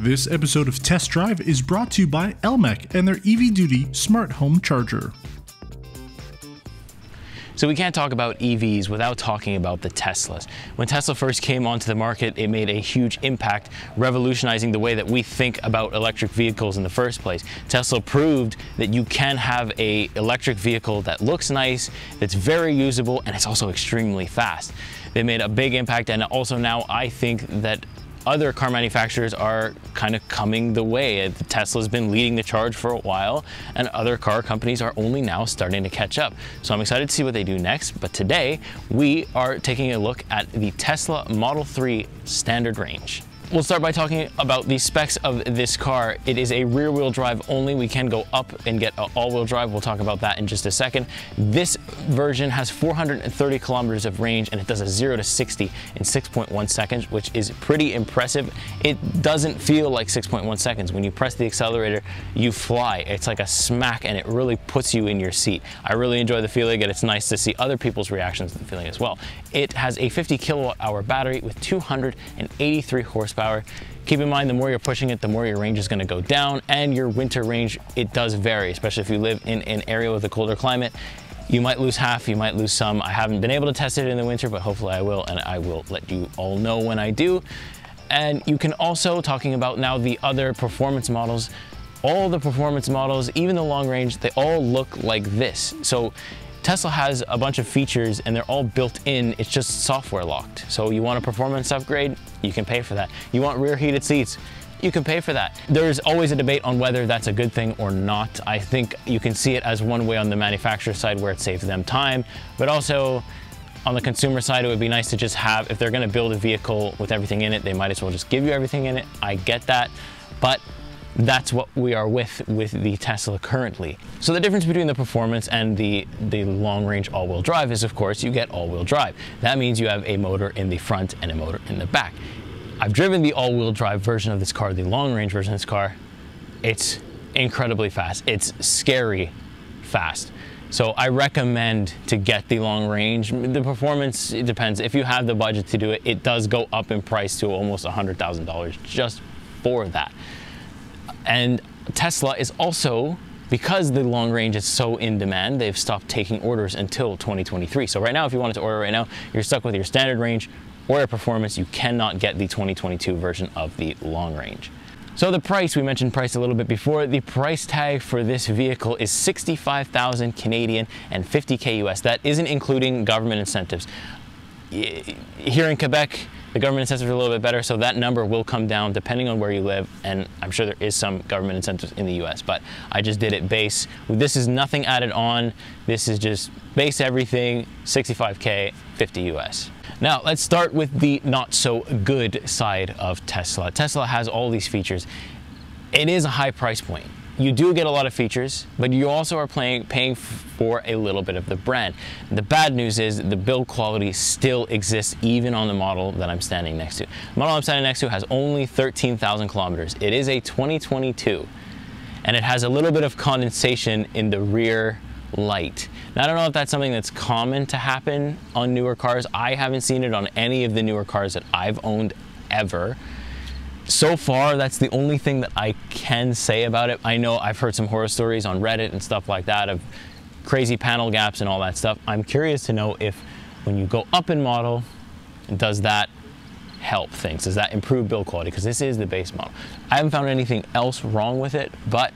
This episode of Test Drive is brought to you by Elmec and their EV Duty Smart Home Charger. So we can't talk about EVs without talking about the Teslas. When Tesla first came onto the market, it made a huge impact, revolutionizing the way that we think about electric vehicles in the first place. Tesla proved that you can have a electric vehicle that looks nice, that's very usable, and it's also extremely fast. They made a big impact, and also now I think that other car manufacturers are kind of coming the way. Uh, Tesla's been leading the charge for a while and other car companies are only now starting to catch up. So I'm excited to see what they do next. But today we are taking a look at the Tesla Model 3 standard range. We'll start by talking about the specs of this car. It is a rear wheel drive only. We can go up and get an all wheel drive. We'll talk about that in just a second. This version has 430 kilometers of range and it does a zero to 60 in 6.1 seconds, which is pretty impressive. It doesn't feel like 6.1 seconds. When you press the accelerator, you fly. It's like a smack and it really puts you in your seat. I really enjoy the feeling and it's nice to see other people's reactions to the feeling as well. It has a 50 kilowatt hour battery with 283 horsepower horsepower. Keep in mind, the more you're pushing it, the more your range is gonna go down and your winter range, it does vary, especially if you live in an area with a colder climate. You might lose half, you might lose some. I haven't been able to test it in the winter, but hopefully I will, and I will let you all know when I do. And you can also, talking about now the other performance models, all the performance models, even the long range, they all look like this. So Tesla has a bunch of features and they're all built in, it's just software locked. So you want a performance upgrade, you can pay for that. You want rear heated seats, you can pay for that. There's always a debate on whether that's a good thing or not. I think you can see it as one way on the manufacturer side where it saves them time, but also on the consumer side, it would be nice to just have, if they're gonna build a vehicle with everything in it, they might as well just give you everything in it. I get that, but that's what we are with with the Tesla currently. So the difference between the performance and the, the long range all-wheel drive is of course you get all-wheel drive. That means you have a motor in the front and a motor in the back. I've driven the all-wheel drive version of this car, the long range version of this car. It's incredibly fast. It's scary fast. So I recommend to get the long range. The performance, it depends. If you have the budget to do it, it does go up in price to almost $100,000 just for that. And Tesla is also, because the long range is so in demand, they've stopped taking orders until 2023. So right now, if you wanted to order right now, you're stuck with your standard range or a performance. You cannot get the 2022 version of the long range. So the price, we mentioned price a little bit before, the price tag for this vehicle is 65,000 Canadian and 50K US. That isn't including government incentives. Here in Quebec, the government incentives are a little bit better, so that number will come down depending on where you live, and I'm sure there is some government incentives in the US, but I just did it base. This is nothing added on. This is just base everything, 65K, 50 US. Now, let's start with the not so good side of Tesla. Tesla has all these features. It is a high price point you do get a lot of features, but you also are playing, paying for a little bit of the brand. The bad news is the build quality still exists even on the model that I'm standing next to. The model I'm standing next to has only 13,000 kilometers. It is a 2022, and it has a little bit of condensation in the rear light. Now, I don't know if that's something that's common to happen on newer cars. I haven't seen it on any of the newer cars that I've owned ever so far, that's the only thing that I can say about it. I know I've heard some horror stories on Reddit and stuff like that of crazy panel gaps and all that stuff. I'm curious to know if when you go up in model, does that help things? Does that improve build quality? Because this is the base model. I haven't found anything else wrong with it, but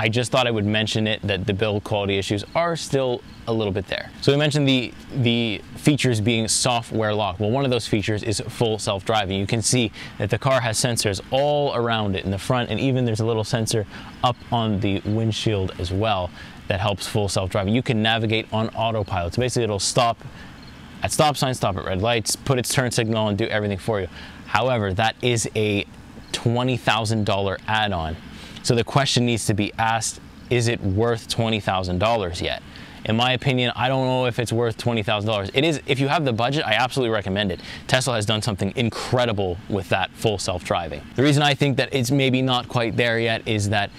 I just thought I would mention it that the build quality issues are still a little bit there. So we mentioned the, the features being software locked. Well, one of those features is full self-driving. You can see that the car has sensors all around it in the front and even there's a little sensor up on the windshield as well that helps full self-driving. You can navigate on autopilot. So basically it'll stop at stop signs, stop at red lights, put its turn signal and do everything for you. However, that is a $20,000 add-on so the question needs to be asked, is it worth $20,000 yet? In my opinion, I don't know if it's worth $20,000. It is, if you have the budget, I absolutely recommend it. Tesla has done something incredible with that full self-driving. The reason I think that it's maybe not quite there yet is that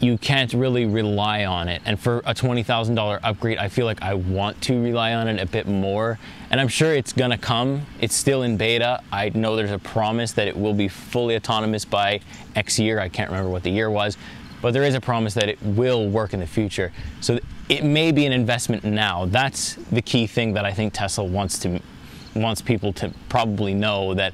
you can't really rely on it. And for a $20,000 upgrade, I feel like I want to rely on it a bit more. And I'm sure it's gonna come. It's still in beta. I know there's a promise that it will be fully autonomous by X year. I can't remember what the year was, but there is a promise that it will work in the future. So it may be an investment now. That's the key thing that I think Tesla wants to wants people to probably know that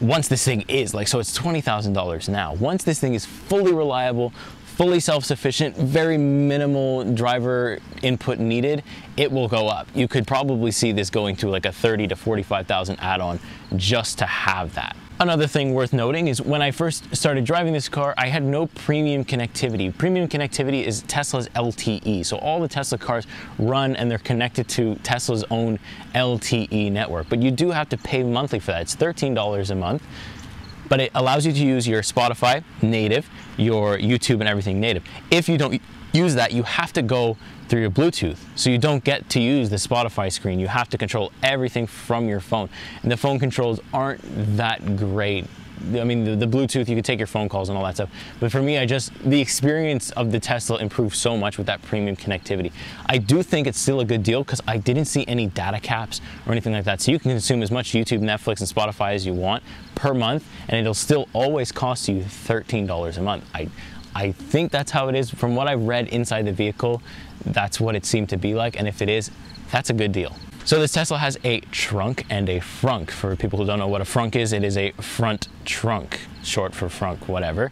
once this thing is like so it's $20,000 now. Once this thing is fully reliable, fully self-sufficient, very minimal driver input needed, it will go up. You could probably see this going to like a 30 to 45,000 add-on just to have that. Another thing worth noting is when I first started driving this car, I had no premium connectivity. Premium connectivity is Tesla's LTE. So all the Tesla cars run and they're connected to Tesla's own LTE network. But you do have to pay monthly for that. It's $13 a month but it allows you to use your Spotify native, your YouTube and everything native. If you don't use that, you have to go through your Bluetooth. So you don't get to use the Spotify screen. You have to control everything from your phone. And the phone controls aren't that great I mean, the, the, Bluetooth, you can take your phone calls and all that stuff. But for me, I just, the experience of the Tesla improved so much with that premium connectivity. I do think it's still a good deal because I didn't see any data caps or anything like that. So you can consume as much YouTube, Netflix, and Spotify as you want per month, and it'll still always cost you $13 a month. I, I think that's how it is. From what I've read inside the vehicle, that's what it seemed to be like. And if it is, that's a good deal. So this Tesla has a trunk and a frunk. For people who don't know what a frunk is, it is a front trunk, short for frunk, whatever.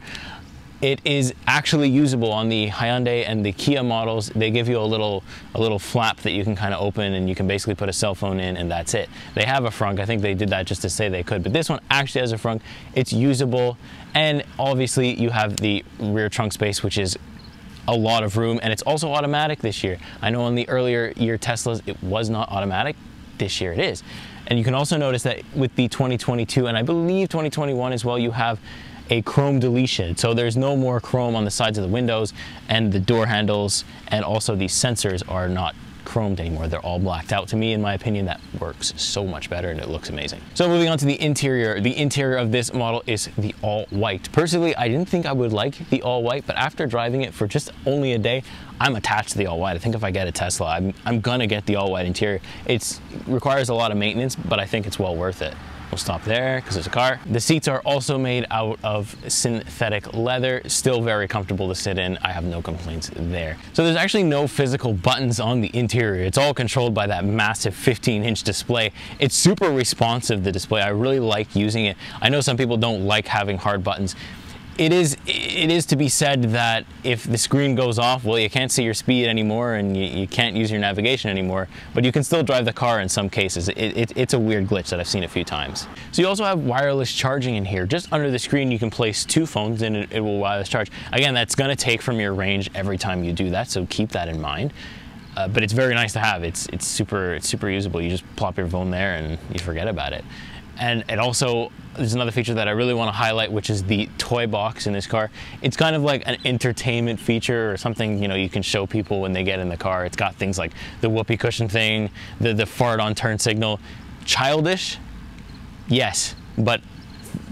It is actually usable on the Hyundai and the Kia models. They give you a little a little flap that you can kind of open and you can basically put a cell phone in and that's it. They have a frunk. I think they did that just to say they could, but this one actually has a frunk. It's usable and obviously you have the rear trunk space which is a lot of room and it's also automatic this year. I know on the earlier year Teslas it was not automatic, this year it is. And you can also notice that with the 2022 and I believe 2021 as well, you have a chrome deletion. So there's no more chrome on the sides of the windows and the door handles and also these sensors are not chromed anymore. They're all blacked out. To me, in my opinion, that works so much better and it looks amazing. So moving on to the interior. The interior of this model is the all white. Personally, I didn't think I would like the all white, but after driving it for just only a day, I'm attached to the all white. I think if I get a Tesla, I'm, I'm gonna get the all white interior. It requires a lot of maintenance, but I think it's well worth it. We'll stop there because there's a car. The seats are also made out of synthetic leather, still very comfortable to sit in. I have no complaints there. So there's actually no physical buttons on the interior. It's all controlled by that massive 15 inch display. It's super responsive, the display. I really like using it. I know some people don't like having hard buttons it is it is to be said that if the screen goes off, well, you can't see your speed anymore and you, you can't use your navigation anymore, but you can still drive the car in some cases. It, it, it's a weird glitch that I've seen a few times. So you also have wireless charging in here. Just under the screen, you can place two phones and it, it will wireless charge. Again, that's gonna take from your range every time you do that, so keep that in mind. Uh, but it's very nice to have. It's it's super it's super usable. You just plop your phone there and you forget about it. And it also, there's another feature that I really want to highlight, which is the toy box in this car. It's kind of like an entertainment feature or something, you know, you can show people when they get in the car. It's got things like the whoopee cushion thing, the, the fart on turn signal. Childish? Yes. But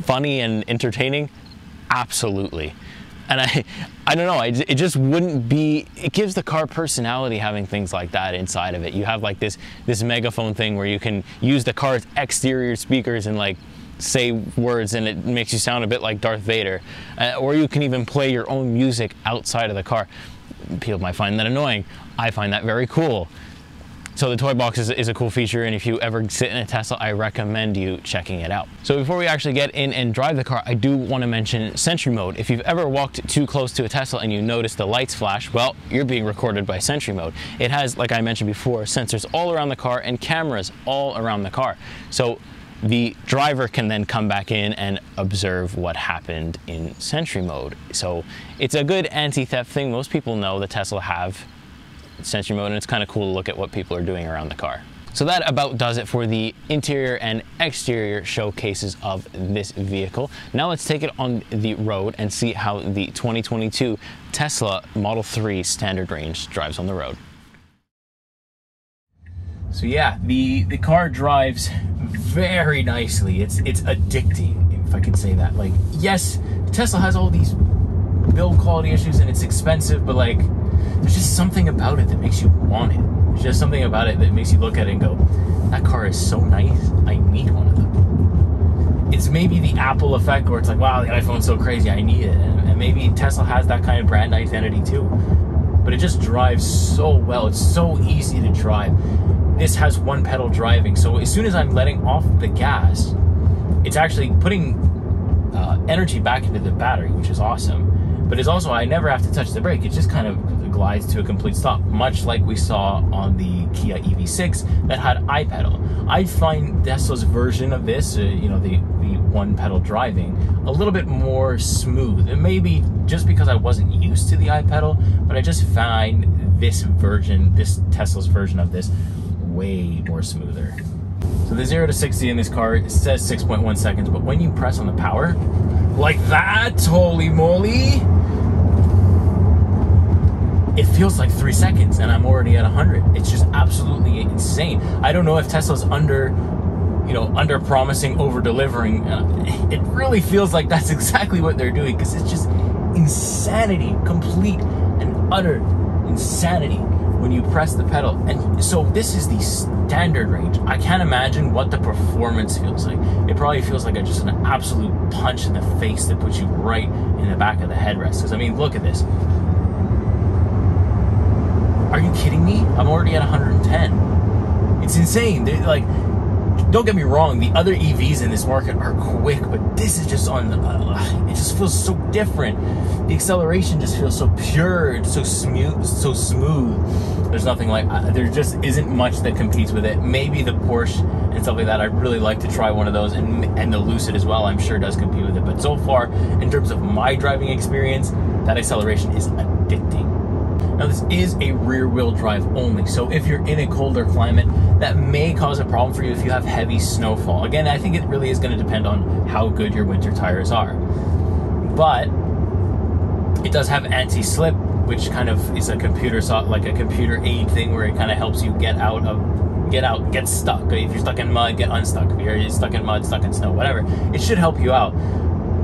funny and entertaining? Absolutely and I, I don't know, it just wouldn't be, it gives the car personality having things like that inside of it. You have like this, this megaphone thing where you can use the car's exterior speakers and like say words and it makes you sound a bit like Darth Vader. Uh, or you can even play your own music outside of the car. People might find that annoying. I find that very cool. So the toy box is, is, a cool feature and if you ever sit in a Tesla, I recommend you checking it out. So before we actually get in and drive the car, I do want to mention Sentry Mode. If you've ever walked too close to a Tesla and you notice the lights flash, well, you're being recorded by Sentry Mode. It has, like I mentioned before, sensors all around the car and cameras all around the car. So the driver can then come back in and observe what happened in Sentry Mode. So it's a good anti-theft thing. Most people know that Tesla have Sentry mode and it's kind of cool to look at what people are doing around the car. So that about does it for the interior and exterior showcases of this vehicle. Now let's take it on the road and see how the 2022 Tesla Model 3 standard range drives on the road. So yeah, the, the car drives very nicely. It's, it's addicting, if I could say that. Like, yes, Tesla has all these build quality issues and it's expensive, but like there's just something about it that makes you want it. There's just something about it that makes you look at it and go, that car is so nice. I need one of them. It's maybe the Apple effect where it's like, wow, the iPhone's so crazy, I need it. And, and maybe Tesla has that kind of brand identity too. But it just drives so well. It's so easy to drive. This has one pedal driving. So as soon as I'm letting off the gas, it's actually putting uh, energy back into the battery, which is awesome. But it's also, I never have to touch the brake. It's just kind of glides to a complete stop, much like we saw on the Kia EV6 that had iPedal. I find Tesla's version of this, uh, you know, the, the one pedal driving, a little bit more smooth. It may be just because I wasn't used to the iPedal, but I just find this version, this Tesla's version of this, way more smoother. So the 0 to 60 in this car says 6.1 seconds, but when you press on the power, like that, holy moly, it feels like three seconds and I'm already at 100. It's just absolutely insane. I don't know if Tesla's under, you know, under promising, over delivering. Uh, it really feels like that's exactly what they're doing because it's just insanity, complete and utter insanity when you press the pedal. And so this is the standard range. I can't imagine what the performance feels like. It probably feels like a, just an absolute punch in the face that puts you right in the back of the headrest. Because I mean, look at this. You kidding me? I'm already at 110. It's insane. They're like, don't get me wrong. The other EVs in this market are quick, but this is just on. Uh, it just feels so different. The acceleration just feels so pure. It's so smooth. So smooth. There's nothing like. Uh, there just isn't much that competes with it. Maybe the Porsche and stuff like that. I'd really like to try one of those, and and the Lucid as well. I'm sure does compete with it. But so far, in terms of my driving experience, that acceleration is addicting. Now this is a rear wheel drive only, so if you're in a colder climate, that may cause a problem for you if you have heavy snowfall. Again, I think it really is going to depend on how good your winter tires are. But it does have anti-slip, which kind of is a computer like a computer aid thing where it kind of helps you get out of get out, get stuck. If you're stuck in mud, get unstuck. If you're stuck in mud, stuck in snow, whatever. It should help you out.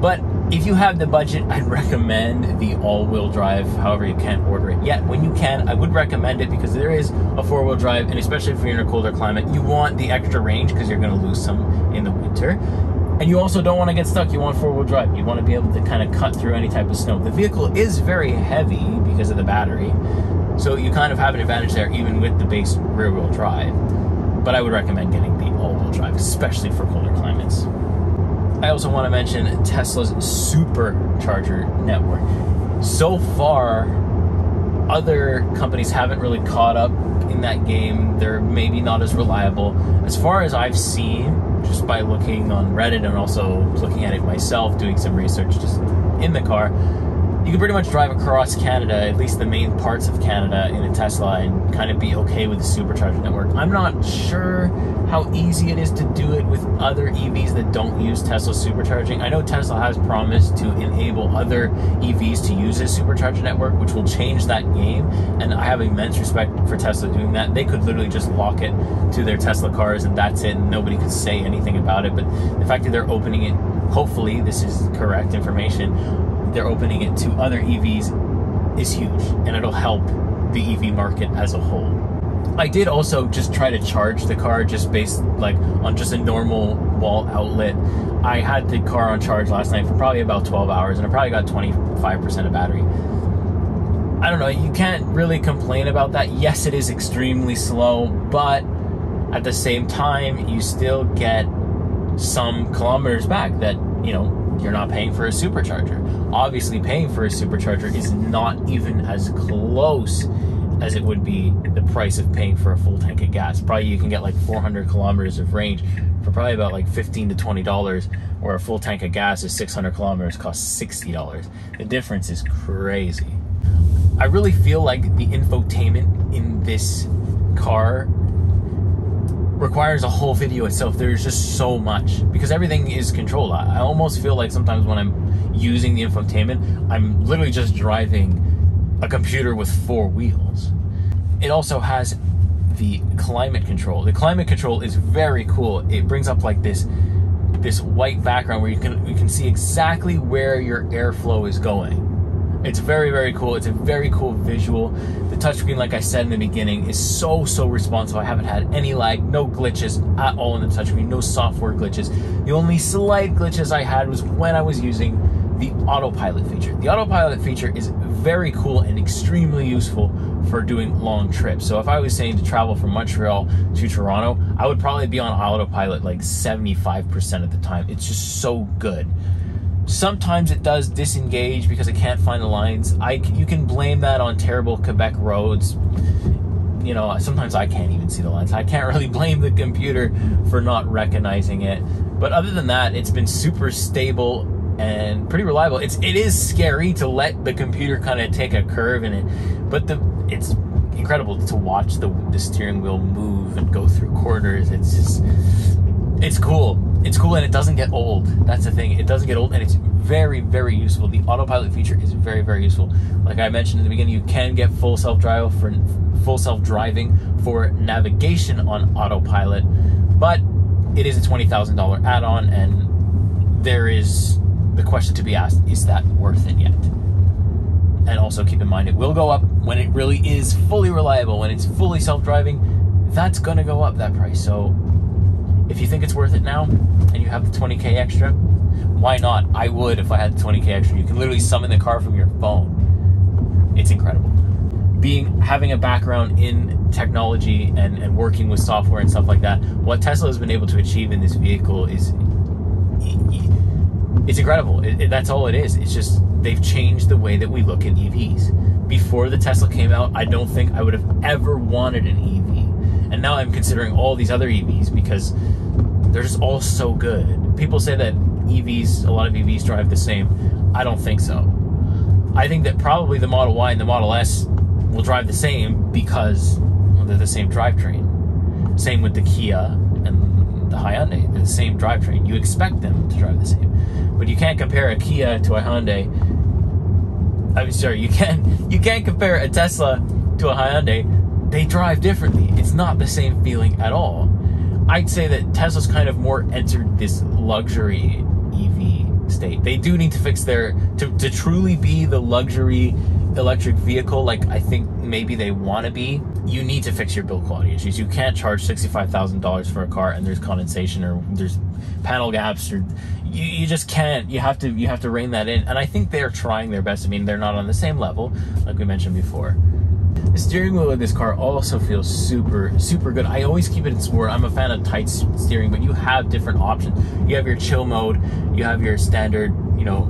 But if you have the budget, I'd recommend the all-wheel drive. However, you can't order it yet. When you can, I would recommend it because there is a four-wheel drive, and especially if you're in a colder climate, you want the extra range because you're going to lose some in the winter. And you also don't want to get stuck. You want four-wheel drive. You want to be able to kind of cut through any type of snow. The vehicle is very heavy because of the battery, so you kind of have an advantage there, even with the base rear-wheel drive. But I would recommend getting the all-wheel drive, especially for colder climates. I also want to mention Tesla's supercharger network. So far, other companies haven't really caught up in that game. They're maybe not as reliable. As far as I've seen, just by looking on Reddit and also looking at it myself, doing some research just in the car, you can pretty much drive across Canada, at least the main parts of Canada, in a Tesla and kind of be okay with the supercharger network. I'm not sure how easy it is to do it with other EVs that don't use Tesla supercharging. I know Tesla has promised to enable other EVs to use this supercharger network, which will change that game. And I have immense respect for Tesla doing that. They could literally just lock it to their Tesla cars and that's it, and nobody could say anything about it. But the fact that they're opening it, hopefully, this is correct information they're opening it to other EVs is huge and it'll help the EV market as a whole. I did also just try to charge the car just based like on just a normal wall outlet. I had the car on charge last night for probably about 12 hours and I probably got 25% of battery. I don't know, you can't really complain about that. Yes, it is extremely slow, but at the same time, you still get some kilometers back that, you know, you're not paying for a supercharger. Obviously, paying for a supercharger is not even as close as it would be the price of paying for a full tank of gas. Probably you can get like 400 kilometers of range for probably about like 15 to 20 dollars, where a full tank of gas is 600 kilometers costs 60 dollars. The difference is crazy. I really feel like the infotainment in this car requires a whole video itself. There's just so much because everything is controlled. I, almost feel like sometimes when I'm using the infotainment, I'm literally just driving a computer with four wheels. It also has the climate control. The climate control is very cool. It brings up like this this white background where you can you can see exactly where your airflow is going. It's very, very cool. It's a very cool visual. The touchscreen, like I said in the beginning, is so, so responsive. I haven't had any lag, no glitches at all in the touchscreen, no software glitches. The only slight glitches I had was when I was using the autopilot feature. The autopilot feature is very cool and extremely useful for doing long trips. So if I was saying to travel from Montreal to Toronto, I would probably be on autopilot like 75% of the time. It's just so good. Sometimes it does disengage because I can't find the lines. I you can blame that on terrible Quebec roads. You know, sometimes I can't even see the lines. I can't really blame the computer for not recognizing it. But other than that, it's been super stable and pretty reliable. It's it is scary to let the computer kind of take a curve in it, but the it's incredible to watch the the steering wheel move and go through corners. It's just it's cool. It's cool and it doesn't get old. That's the thing. It doesn't get old and it's very very useful. The autopilot feature is very very useful. Like I mentioned in the beginning, you can get full self drive for full self driving for navigation on autopilot, but it is a twenty thousand dollar add on and there is the question to be asked is that worth it yet? And also keep in mind, it will go up when it really is fully reliable, when it's fully self driving, that's going to go up that price. So if you think it's worth it now and you have the 20K extra, why not? I would if I had the 20K extra. You can literally summon the car from your phone. It's incredible. Being having a background in technology and, and working with software and stuff like that, what Tesla has been able to achieve in this vehicle is it's incredible. It, it, that's all it is. It's just they've changed the way that we look at EVs. Before the Tesla came out, I don't think I would have ever wanted an EV. And now I'm considering all these other EVs because they're just all so good. People say that EVs, a lot of EVs drive the same. I don't think so. I think that probably the Model Y and the Model S will drive the same because well, they're the same drivetrain. Same with the Kia and the Hyundai. They're the same drivetrain. You expect them to drive the same. But you can't compare a Kia to a Hyundai. I'm sorry, you can't you can't compare a Tesla to a Hyundai. They drive differently. It's not the same feeling at all. I'd say that Tesla's kind of more entered this luxury EV state. They do need to fix their to, to truly be the luxury electric vehicle like I think maybe they want to be, you need to fix your build quality issues. You can't charge $65,000 for a car and there's condensation or there's panel gaps or you, you just can't. You have to you have to rein that in. And I think they're trying their best. I mean, they're not on the same level like we mentioned before. The steering wheel of this car also feels super, super good. I always keep it in sport. I'm a fan of tight steering, but you have different options. You have your chill mode, you have your standard, you know,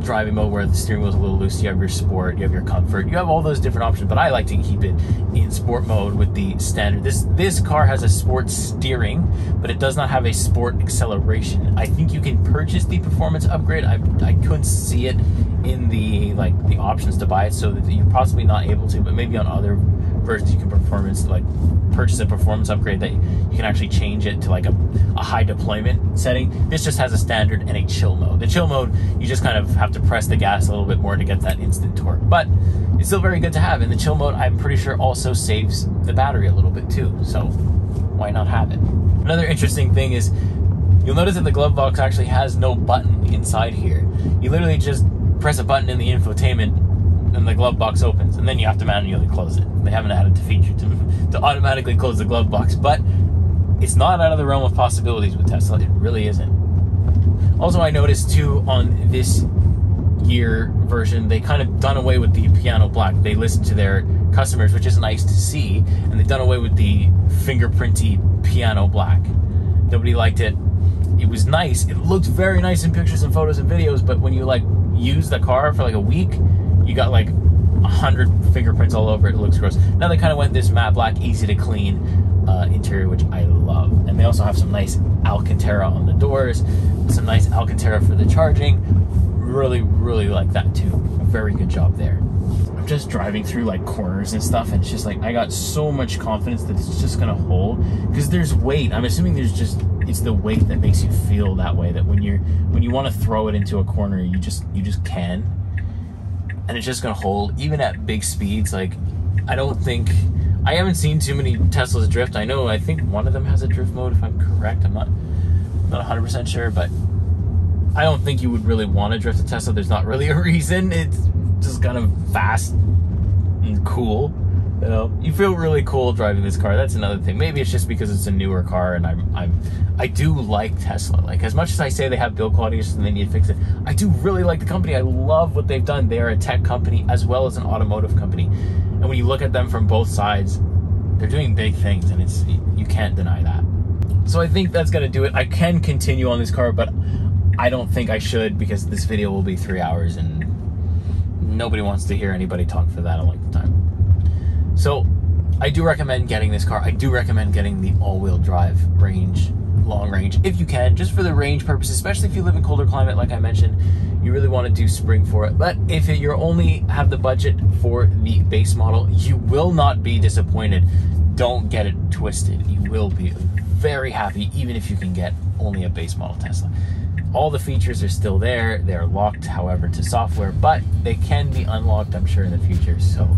driving mode where the steering wheel is a little loose. You have your sport, you have your comfort, you have all those different options. But I like to keep it in sport mode with the standard. This this car has a sport steering, but it does not have a sport acceleration. I think you can purchase the performance upgrade. I I couldn't see it in the like the options to buy it, so that you're possibly not able to. But maybe on other versions you can performance like purchase a performance upgrade that you can actually change it to like a, a high deployment setting. This just has a standard and a chill mode. The chill mode, you just kind of have to press the gas a little bit more to get that instant torque. But it's still very good to have. And the chill mode, I'm pretty sure, also saves the battery a little bit too. So why not have it? Another interesting thing is you'll notice that the glove box actually has no button inside here. You literally just press a button in the infotainment and the glove box opens, and then you have to manually close it. They haven't added the feature to, to automatically close the glove box, but it's not out of the realm of possibilities with Tesla. It really isn't. Also, I noticed too on this year version, they kind of done away with the piano black. They listened to their customers, which is nice to see, and they've done away with the fingerprinty piano black. Nobody liked it. It was nice. It looked very nice in pictures and photos and videos, but when you like use the car for like a week, you got like a hundred fingerprints all over it. It looks gross. Now they kind of went this matte black, easy to clean uh, interior, which I love. And they also have some nice Alcantara on the doors, some nice Alcantara for the charging. Really, really like that too. A very good job there. I'm just driving through like corners and stuff, and it's just like I got so much confidence that it's just gonna hold because there's weight. I'm assuming there's just it's the weight that makes you feel that way. That when you're when you want to throw it into a corner, you just you just can and it's just gonna hold even at big speeds. Like, I don't think I haven't seen too many Teslas drift. I know I think one of them has a drift mode, if I'm correct. I'm not not 100 percent sure, but I don't think you would really want to drift a Tesla. There's not really a reason. It's just kind of fast and cool. You know, you feel really cool driving this car. That's another thing. Maybe it's just because it's a newer car, and I'm, I'm, I do like Tesla. Like as much as I say they have build quality issues and they need to fix it, I do really like the company. I love what they've done. They are a tech company as well as an automotive company, and when you look at them from both sides, they're doing big things, and it's you can't deny that. So I think that's gonna do it. I can continue on this car, but I don't think I should because this video will be three hours and nobody wants to hear anybody talk for that a length of time. So I do recommend getting this car. I do recommend getting the all-wheel drive range, long range, if you can, just for the range purposes, especially if you live in colder climate, like I mentioned, you really want to do spring for it. But if you're only have the budget for the base model, you will not be disappointed. Don't get it twisted. You will be very happy, even if you can get only a base model Tesla. All the features are still there. They're locked, however, to software, but they can be unlocked, I'm sure, in the future. So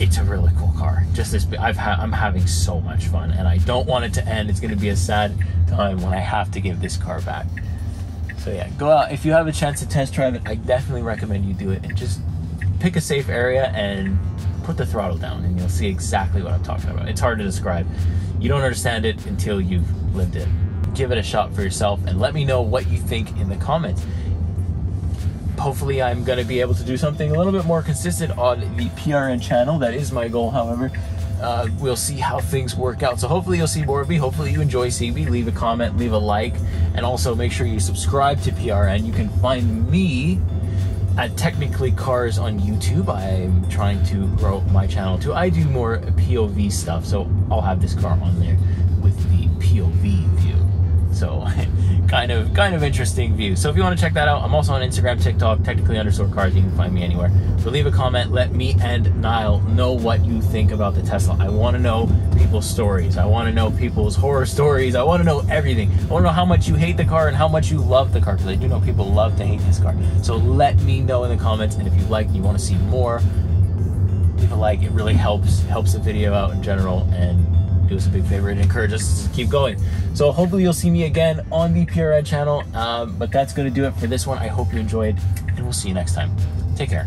it's a really cool car. Just this, I've ha- I'm having so much fun, and I don't want it to end. It's going to be a sad time when I have to give this car back. So yeah, go out if you have a chance to test drive it. I definitely recommend you do it, and just pick a safe area and put the throttle down, and you'll see exactly what I'm talking about. It's hard to describe. You don't understand it until you've lived it give it a shot for yourself and let me know what you think in the comments. Hopefully, I'm going to be able to do something a little bit more consistent on the PRN channel. That is my goal, however. Uh, we'll see how things work out. So hopefully you'll see more of me. Hopefully you enjoy me. Leave a comment, leave a like, and also make sure you subscribe to PRN. You can find me at Technically Cars on YouTube. I'm trying to grow my channel too. I do more POV stuff, so I'll have this car on there with the POV view. So kind of kind of interesting view. So if you want to check that out, I'm also on Instagram, TikTok, technically underscore cars. You can find me anywhere. So leave a comment. Let me and Niall know what you think about the Tesla. I want to know people's stories. I want to know people's horror stories. I want to know everything. I want to know how much you hate the car and how much you love the car because I do know people love to hate this car. So let me know in the comments. And if you like, you want to see more, leave a like. It really helps helps the video out in general and do us a big favor and encourage us to keep going. So hopefully you'll see me again on the Pure channel. Um, but that's going to do it for this one. I hope you enjoyed, and we'll see you next time. Take care.